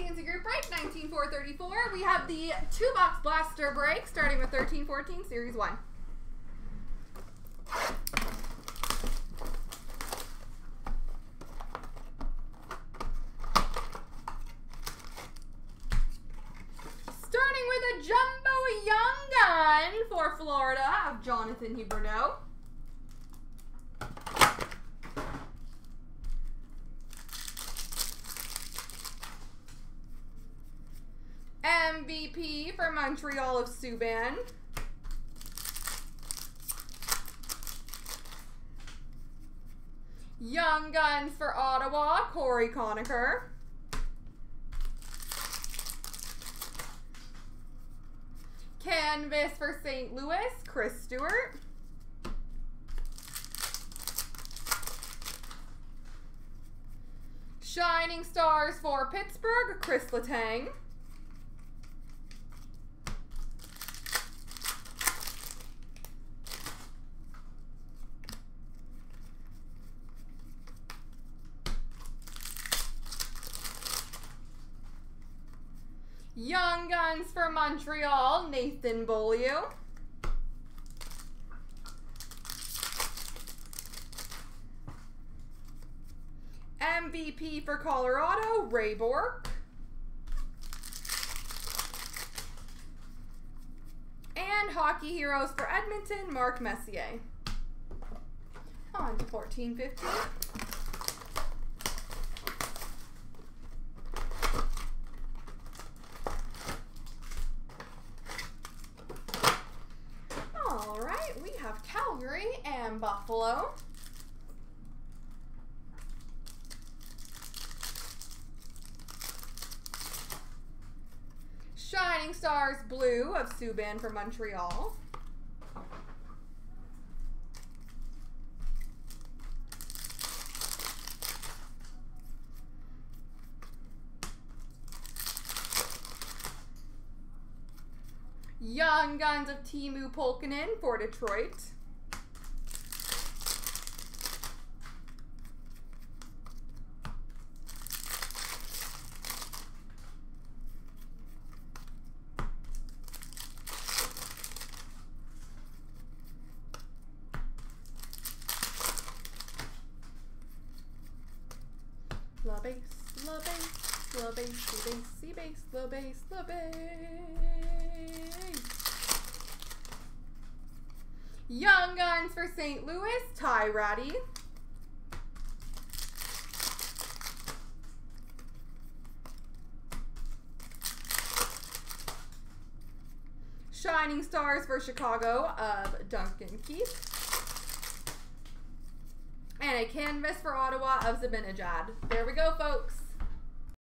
CNC Group Break 19434. We have the two box blaster break starting with 1314 Series 1. Starting with a Jumbo Young Gun for Florida of Jonathan Huberdeau. MVP for Montreal of Subban. Young Guns for Ottawa, Cory Conacher. Canvas for St. Louis, Chris Stewart. Shining Stars for Pittsburgh, Chris Letang. Young Guns for Montreal, Nathan Beaulieu. MVP for Colorado, Ray Bourque. And Hockey Heroes for Edmonton, Mark Messier. On to 1415. Have Calgary and Buffalo. Shining Stars Blue of Subban for Montreal. Young Guns of Teemu Pulkkinen for Detroit. La base, la base, la base, la base, la base, la base, la base. Young Guns for St. Louis, Ty Rattie. Shining Stars for Chicago of Duncan Keith. And a canvas for Ottawa of Zibanejad. There we go, folks.